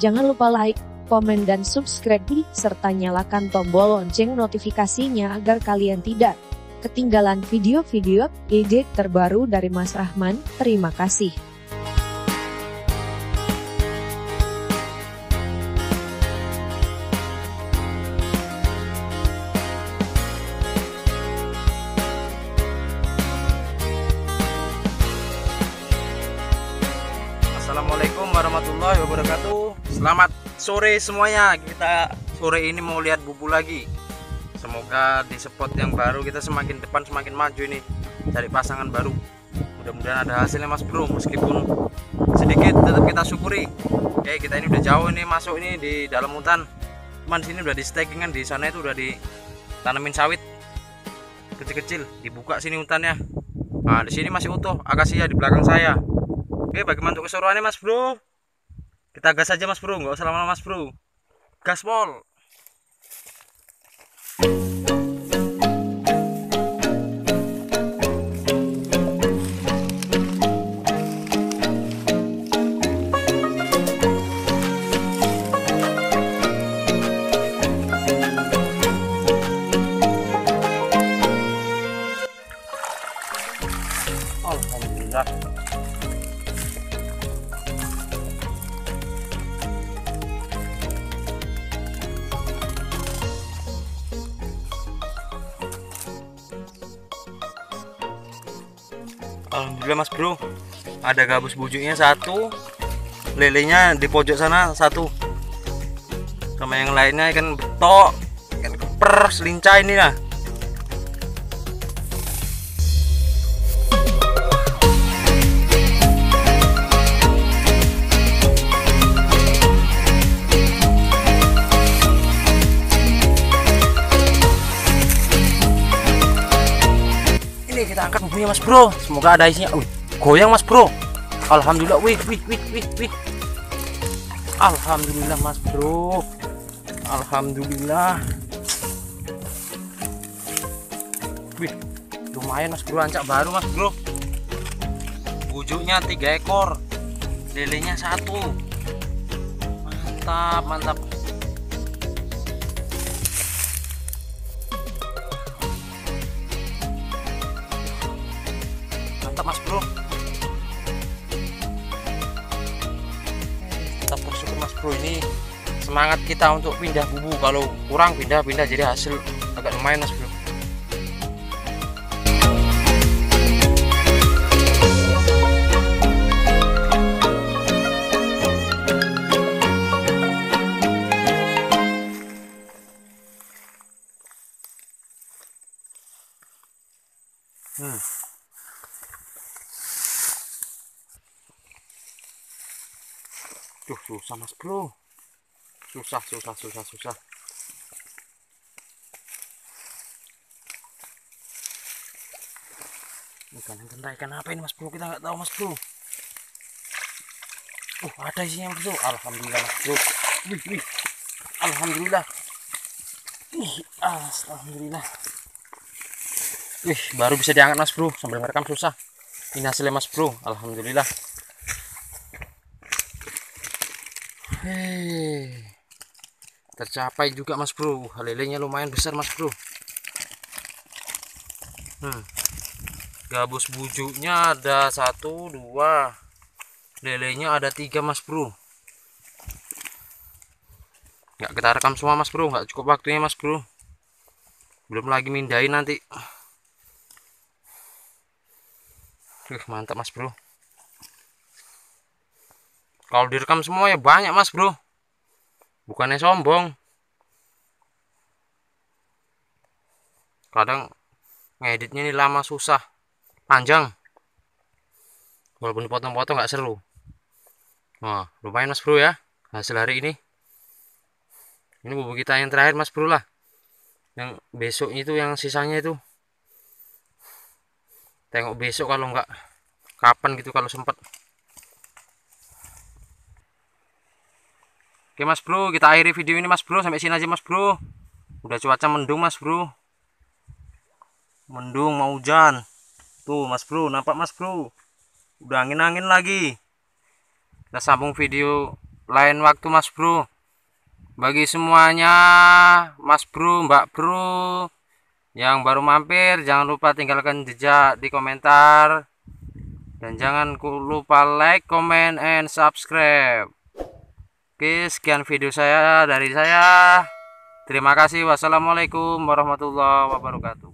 Jangan lupa like, komen dan subscribe serta nyalakan tombol lonceng notifikasinya agar kalian tidak ketinggalan video-video ide terbaru dari Mas Rahman. Terima kasih. Assalamualaikum warahmatullahi wabarakatuh. Selamat sore semuanya. Kita sore ini mau lihat bubu lagi. Semoga di spot yang baru kita semakin depan semakin maju ini. Cari pasangan baru. Mudah-mudahan ada hasilnya mas bro. Meskipun sedikit tetap kita syukuri. Oke kita ini udah jauh ini masuk ini di dalam hutan. Cuman sini udah di stackingan di sana itu udah ditanamin sawit. Kecil-kecil dibuka sini hutannya. Nah di sini masih utuh. Akasia di belakang saya Oke, bagaimana untuk keseruannya Mas Bro? Kita gas aja Mas Bro, nggak usah lama-lama Mas Bro. Gaspol. Alhamdulillah mas bro. Ada gabus bujuknya satu Lelenya di pojok sana satu. Sama yang lainnya ikan betok Ikan keper, selincah ini lah bubunya mas bro. Semoga ada isinya. Wih, goyang mas bro. Alhamdulillah. Wih wih wih wih wih. Alhamdulillah mas bro. Alhamdulillah. Wih lumayan mas bro. Ancak baru mas bro. Bujuknya tiga ekor. Lelenya satu. Mantap mantap mantap mas bro. Kita bersyukur mas bro ini semangat kita untuk pindah bubu kalau kurang pindah-pindah jadi hasil agak lumayan mas bro. Hmm. Duh, susah mas bro. Susah, susah, susah, susah. Ikan tentang ikan apa ini mas bro? Kita nggak tahu mas bro. Uh, ada isinya mas bro. Alhamdulillah mas bro. Wih, wih. Alhamdulillah. Ih, alhamdulillah. Wih, baru bisa diangkat mas bro. Sambil merekam susah. Ini hasilnya mas bro. Alhamdulillah. Hei, tercapai juga mas bro. Lelenya lumayan besar mas bro. Hmm. gabus bujuknya ada satu dua. Lelenya ada tiga mas bro. Nggak kita rekam semua mas bro. Nggak cukup waktunya mas bro. Belum lagi mindahin nanti. Uh, mantap mas bro kalau direkam semua ya banyak mas bro. Bukannya sombong. Kadang ngeditnya ini lama susah panjang. Walaupun dipotong-potong nggak seru. Wah, lumayan mas bro ya hasil hari ini. Ini bubuk kita yang terakhir mas bro lah. Yang besok itu yang sisanya itu. Tengok besok kalau nggak kapan gitu kalau sempat Oke mas bro, kita akhiri video ini mas bro. Sampai sini aja mas bro. Udah cuaca mendung mas bro. Mendung mau hujan. Tuh mas bro, nampak mas bro? Udah angin-angin lagi. Kita sambung video lain waktu mas bro. Bagi semuanya mas bro mbak bro yang baru mampir jangan lupa tinggalkan jejak di komentar. Dan jangan lupa like comment and subscribe oke sekian video saya dari saya. Terima kasih. Wassalamualaikum warahmatullahi wabarakatuh